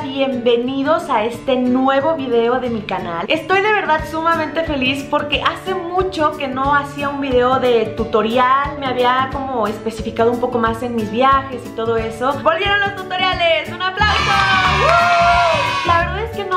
bienvenidos a este nuevo video de mi canal Estoy de verdad sumamente feliz porque hace mucho que no hacía un video de tutorial Me había como especificado un poco más en mis viajes y todo eso ¡Volvieron los tutoriales! ¡Un aplauso! La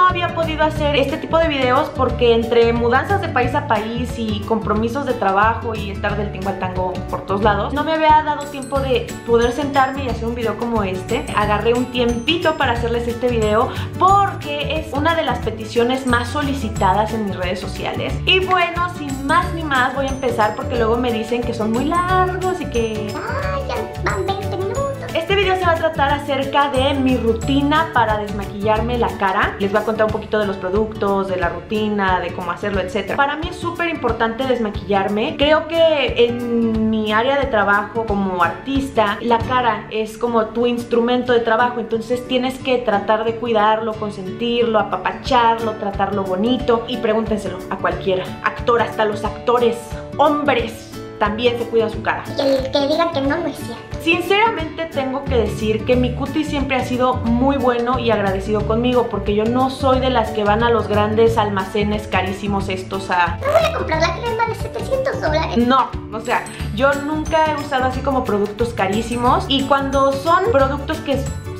había podido hacer este tipo de videos porque entre mudanzas de país a país y compromisos de trabajo y estar del tingo al tango por todos lados No me había dado tiempo de poder sentarme y hacer un video como este Agarré un tiempito para hacerles este video porque es una de las peticiones más solicitadas en mis redes sociales. Y bueno, sin más ni más voy a empezar porque luego me dicen que son muy largos y que... Ay, video se va a tratar acerca de mi rutina para desmaquillarme la cara. Les voy a contar un poquito de los productos, de la rutina, de cómo hacerlo, etc. Para mí es súper importante desmaquillarme. Creo que en mi área de trabajo como artista, la cara es como tu instrumento de trabajo. Entonces tienes que tratar de cuidarlo, consentirlo, apapacharlo, tratarlo bonito. Y pregúntenselo a cualquiera. Actor, hasta los actores, hombres, también se cuida su cara. Y el que diga que no, no es cierto. Sinceramente tengo que decir que mi cutis siempre ha sido muy bueno y agradecido conmigo porque yo no soy de las que van a los grandes almacenes carísimos estos a... No voy a comprar la crema de 700 dólares. No, o sea, yo nunca he usado así como productos carísimos y cuando son productos que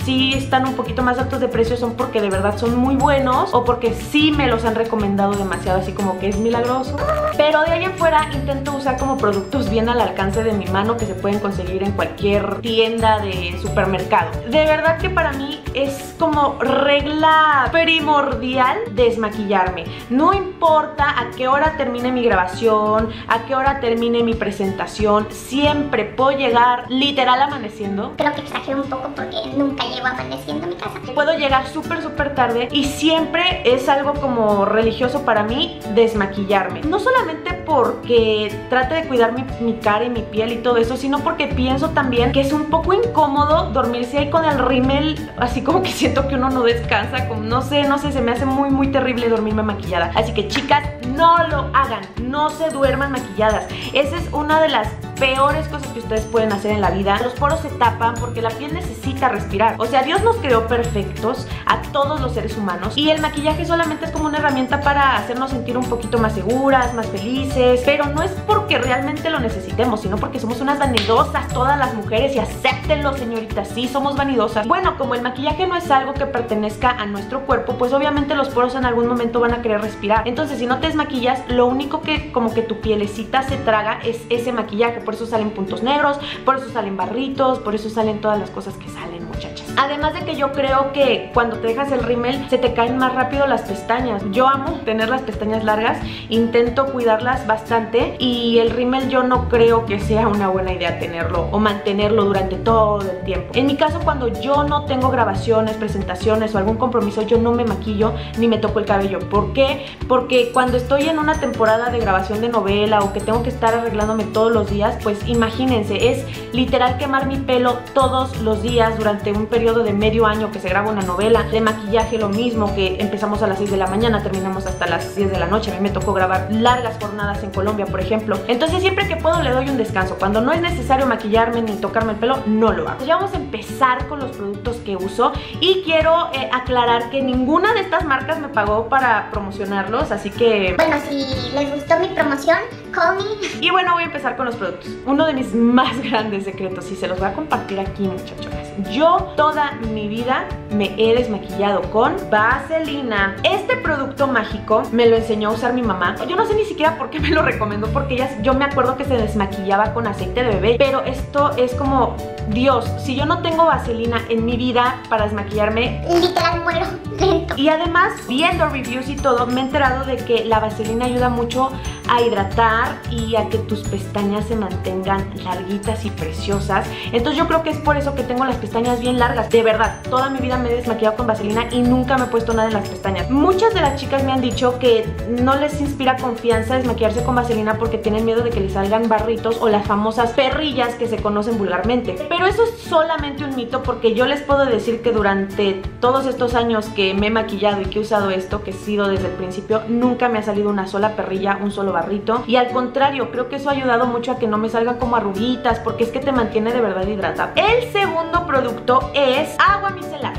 sí están un poquito más altos de precio son porque de verdad son muy buenos o porque sí me los han recomendado demasiado, así como que es milagroso. Pero de ahí en fuera intento usar como productos bien al alcance de mi mano que se pueden conseguir en cualquier tienda de supermercado. De verdad que para mí es como regla primordial desmaquillarme. No importa a qué hora termine mi grabación, a qué hora termine mi presentación, siempre puedo llegar literal amaneciendo. Creo que exagero un poco porque nunca llego amaneciendo a mi casa. Puedo llegar súper súper tarde y siempre es algo como religioso para mí desmaquillarme. No solamente porque trate de cuidar mi, mi, cara y mi piel y todo eso, sino porque pienso también que es un poco incómodo dormirse ahí con el rímel, así como que siento que uno no descansa, como no sé, no sé, se me hace muy muy terrible dormirme maquillada. Así que chicas, no lo hagan, no se duerman maquilladas. Esa es una de las peores cosas que ustedes pueden hacer en la vida. Los poros se tapan porque la piel necesita respirar. O sea, Dios nos creó perfectos a todos los seres humanos y el maquillaje solamente es como una herramienta para hacernos sentir un poquito más seguras, más felices, pero no es porque realmente lo necesitemos, sino porque somos unas vanidosas todas las mujeres y acéptenlo, señoritas, sí somos vanidosas. Bueno, como el maquillaje no es algo que pertenezca a nuestro cuerpo, pues obviamente los poros en algún momento van a querer respirar. Entonces, si no te desmaquillas, lo único que como que tu pielecita se traga es ese maquillaje por eso salen puntos negros, por eso salen barritos, por eso salen todas las cosas que salen, muchachas. Además de que yo creo que cuando te dejas el rímel se te caen más rápido las pestañas. Yo amo tener las pestañas largas, intento cuidarlas bastante y el rímel yo no creo que sea una buena idea tenerlo o mantenerlo durante todo el tiempo. En mi caso cuando yo no tengo grabaciones, presentaciones o algún compromiso, yo no me maquillo ni me toco el cabello. ¿Por qué? Porque cuando estoy en una temporada de grabación de novela o que tengo que estar arreglándome todos los días, pues imagínense, es literal quemar mi pelo todos los días durante un periodo de medio año que se graba una novela, de maquillaje lo mismo, que empezamos a las 6 de la mañana, terminamos hasta las 10 de la noche, a mí me tocó grabar largas jornadas en Colombia, por ejemplo, entonces siempre que puedo le doy un descanso, cuando no es necesario maquillarme ni tocarme el pelo, no lo hago. Ya vamos a empezar con los productos que uso y quiero eh, aclarar que ninguna de estas marcas me pagó para promocionarlos, así que... Bueno, si les gustó mi promoción, call me. Y bueno, voy a empezar con los productos. Uno de mis más grandes secretos y se los voy a compartir aquí, muchachonas. Yo toda mi vida me he desmaquillado con vaselina. Este producto mágico me lo enseñó a usar mi mamá. Yo no sé ni siquiera por qué me lo recomendó, porque ella, yo me acuerdo que se desmaquillaba con aceite de bebé, pero esto es como, Dios, si yo no tengo vaselina en mi vida para desmaquillarme, Literal muero lento. y además, viendo reviews y todo, me he enterado de que la vaselina ayuda mucho a hidratar y a que tus pestañas se mantengan larguitas y preciosas. Entonces yo creo que es por eso que tengo las pestañas bien largas. De verdad, toda mi vida me he desmaquillado con vaselina y nunca me he puesto nada en las pestañas. Muchas de las chicas me han dicho que no les inspira confianza desmaquillarse con vaselina porque tienen miedo de que les salgan barritos o las famosas perrillas que se conocen vulgarmente. Pero eso es solamente un mito porque yo les puedo decir que durante todos estos años que me he maquillado y que he usado esto, que he sido desde el principio, nunca me ha salido una sola perrilla, un solo barrito. Y contrario, creo que eso ha ayudado mucho a que no me salgan como arruguitas porque es que te mantiene de verdad hidratado. El segundo producto es agua micelar.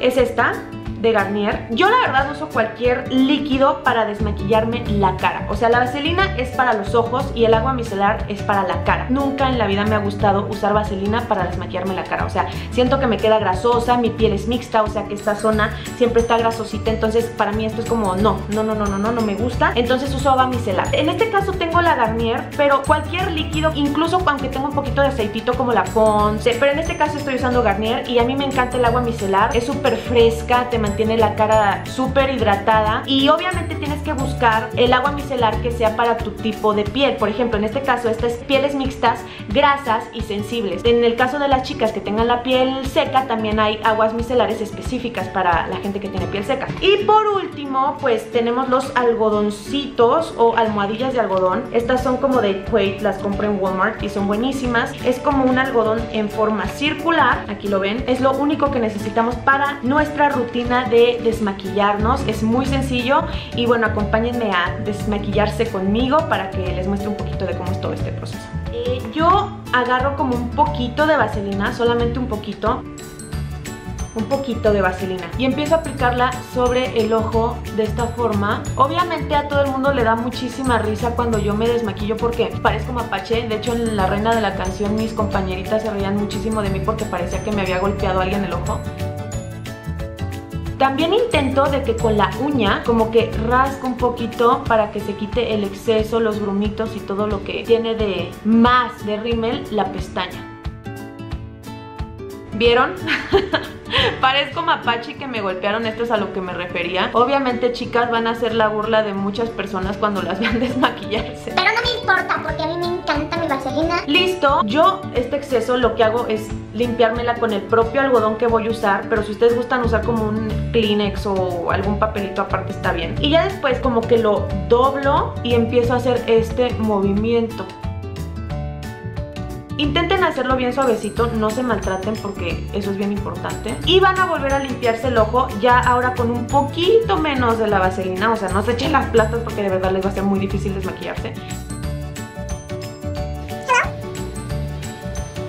Es esta. De Garnier. Yo la verdad uso cualquier líquido para desmaquillarme la cara. O sea, la vaselina es para los ojos y el agua micelar es para la cara. Nunca en la vida me ha gustado usar vaselina para desmaquillarme la cara. O sea, siento que me queda grasosa, mi piel es mixta, o sea que esta zona siempre está grasosita. Entonces para mí esto es como no, no, no, no, no, no, no me gusta. Entonces uso agua micelar. En este caso tengo la Garnier, pero cualquier líquido, incluso aunque tenga un poquito de aceitito como la Ponce, pero en este caso estoy usando Garnier y a mí me encanta el agua micelar. Es súper fresca, te mantiene la cara súper hidratada y obviamente tienes que buscar el agua micelar que sea para tu tipo de piel. Por ejemplo, en este caso, estas pieles mixtas, grasas y sensibles. En el caso de las chicas que tengan la piel seca, también hay aguas micelares específicas para la gente que tiene piel seca. Y por último, pues tenemos los algodoncitos o almohadillas de algodón. Estas son como de Quaid, las compré en Walmart y son buenísimas. Es como un algodón en forma circular, aquí lo ven. Es lo único que necesitamos para nuestra rutina de desmaquillarnos. Es muy sencillo y bueno, acompáñenme a desmaquillarse conmigo para que les muestre un poquito de cómo es todo este proceso. Eh, yo agarro como un poquito de vaselina, solamente un poquito un poquito de vaselina y empiezo a aplicarla sobre el ojo de esta forma. Obviamente a todo el mundo le da muchísima risa cuando yo me desmaquillo porque parezco mapache. De hecho en la reina de la canción mis compañeritas se reían muchísimo de mí porque parecía que me había golpeado alguien el ojo. También intento de que con la uña como que rasco un poquito para que se quite el exceso, los grumitos y todo lo que tiene de más de rímel la pestaña. ¿Vieron? Parezco mapache que me golpearon, esto es a lo que me refería. Obviamente, chicas, van a hacer la burla de muchas personas cuando las vean desmaquillarse. Pero no me importa porque a mí me encanta mi vaselina. Listo, yo este exceso lo que hago es limpiármela con el propio algodón que voy a usar, pero si ustedes gustan usar como un Kleenex o algún papelito aparte está bien. Y ya después como que lo doblo y empiezo a hacer este movimiento. Intenten hacerlo bien suavecito, no se maltraten porque eso es bien importante. Y van a volver a limpiarse el ojo ya ahora con un poquito menos de la vaselina. O sea, no se echen las plastas porque de verdad les va a ser muy difícil desmaquillarse.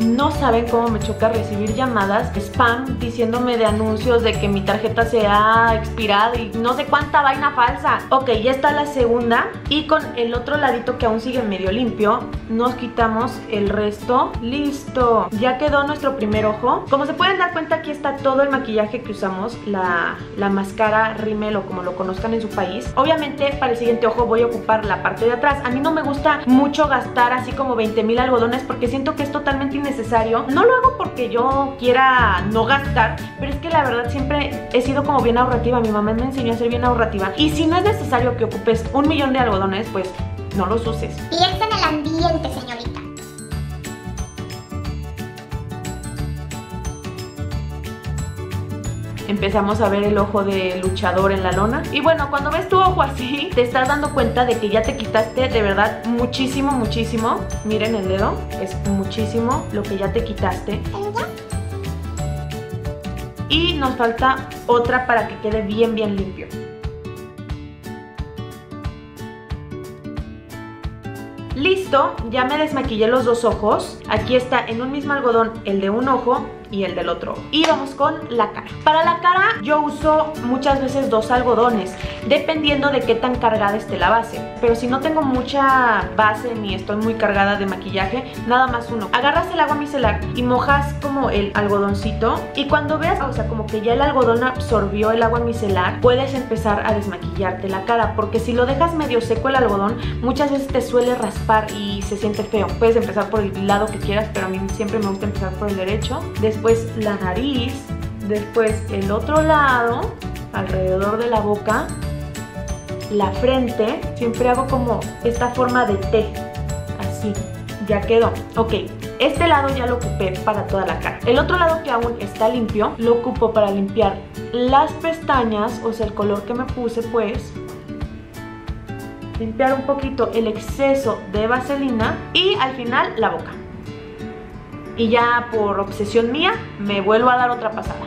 No saben cómo me choca recibir llamadas spam diciéndome de anuncios de que mi tarjeta se ha expirado y no sé cuánta vaina falsa. Ok, ya está la segunda y con el otro ladito que aún sigue medio limpio, nos quitamos el resto. Listo, ya quedó nuestro primer ojo. Como se pueden dar cuenta, aquí está todo el maquillaje que usamos, la, la máscara rímel o como lo conozcan en su país. Obviamente para el siguiente ojo voy a ocupar la parte de atrás. A mí no me gusta mucho gastar así como 20 mil algodones porque siento que es totalmente No lo hago porque yo quiera no gastar, pero es que la verdad siempre he sido como bien ahorrativa. Mi mamá me enseñó a ser bien ahorrativa. Y si no es necesario que ocupes un millón de algodones, pues no los uses. Piensa en el ambiente, empezamos a ver el ojo de luchador en la lona. Y bueno, cuando ves tu ojo así, te estás dando cuenta de que ya te quitaste de verdad muchísimo, muchísimo. Miren el dedo, es muchísimo lo que ya te quitaste. Y nos falta otra para que quede bien, bien limpio. Listo, ya me desmaquillé los dos ojos. Aquí está en un mismo algodón el de un ojo y el del otro. Y vamos con la cara. Para la cara yo uso muchas veces dos algodones, dependiendo de qué tan cargada esté la base. Pero si no tengo mucha base ni estoy muy cargada de maquillaje, nada más uno. Agarras el agua micelar y mojas como el algodoncito y cuando veas, o sea, como que ya el algodón absorbió el agua micelar, puedes empezar a desmaquillarte la cara, porque si lo dejas medio seco el algodón, muchas veces te suele raspar y se siente feo. Puedes empezar por el lado que quieras, pero a mí siempre me gusta empezar por el derecho después la nariz, después el otro lado, alrededor de la boca, la frente, siempre hago como esta forma de T, así, ya quedó. Ok, este lado ya lo ocupé para toda la cara. El otro lado que aún está limpio, lo ocupo para limpiar las pestañas, o sea, el color que me puse pues, limpiar un poquito el exceso de vaselina y al final la boca y ya por obsesión mía me vuelvo a dar otra pasada.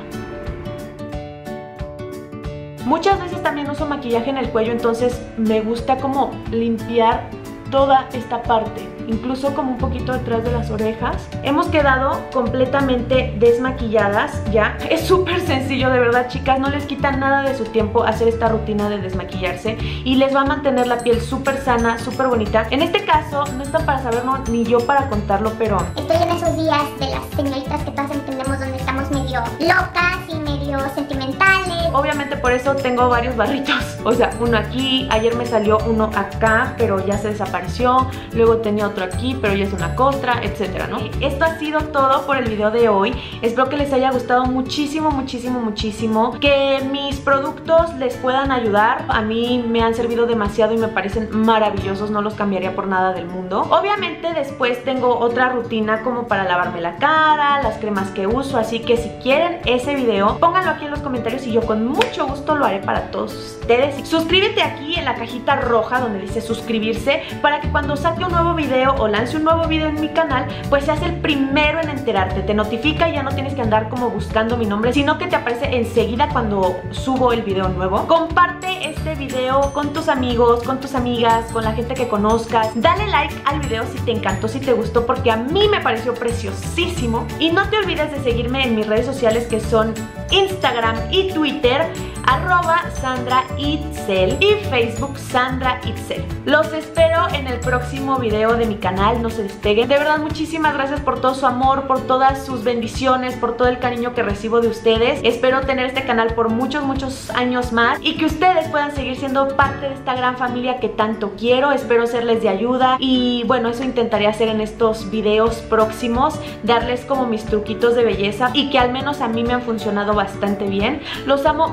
Muchas veces también uso maquillaje en el cuello, entonces me gusta como limpiar toda esta parte incluso como un poquito detrás de las orejas. Hemos quedado completamente desmaquilladas ya. Es súper sencillo, de verdad, chicas. No les quita nada de su tiempo hacer esta rutina de desmaquillarse y les va a mantener la piel súper sana, súper bonita. En este caso, no están para saberlo ni yo para contarlo, pero... Estoy en esos días de las señoritas que todas entendemos donde estamos medio locas y medio sentimentales. Obviamente por eso tengo varios barritos. O sea, uno aquí, ayer me salió uno acá, pero ya se desapareció. Luego tenía otro aquí, pero ya es una costra, etcétera, ¿no? Esto ha sido todo por el video de hoy. Espero que les haya gustado muchísimo, muchísimo, muchísimo. Que mis productos les puedan ayudar. A mí me han servido demasiado y me parecen maravillosos. No los cambiaría por nada del mundo. Obviamente después tengo otra rutina como para lavarme la cara, las cremas que uso. Así que si quieren ese video, aquí en los comentarios y yo con mucho gusto lo haré para todos ustedes. Suscríbete aquí en la cajita roja donde dice suscribirse para que cuando saque un nuevo video o lance un nuevo video en mi canal, pues seas el primero en enterarte. Te notifica y ya no tienes que andar como buscando mi nombre, sino que te aparece enseguida cuando subo el video nuevo. Comparte este video con tus amigos, con tus amigas, con la gente que conozcas. Dale like al video si te encantó, si te gustó, porque a mí me pareció preciosísimo. Y no te olvides de seguirme en mis redes sociales que son Instagram y Twitter arroba Sandra Itzel y Facebook Sandra Itzel. Los espero en el próximo video de mi canal, no se despeguen. De verdad, muchísimas gracias por todo su amor, por todas sus bendiciones, por todo el cariño que recibo de ustedes. Espero tener este canal por muchos, muchos años más y que ustedes puedan seguir siendo parte de esta gran familia que tanto quiero. Espero serles de ayuda y bueno, eso intentaré hacer en estos videos próximos, darles como mis truquitos de belleza y que al menos a mí me han funcionado bastante bien. Los amo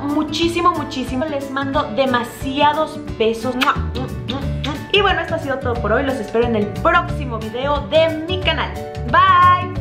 muchísimo, muchísimo. Les mando demasiados besos. Y bueno, esto ha sido todo por hoy. Los espero en el próximo video de mi canal. Bye.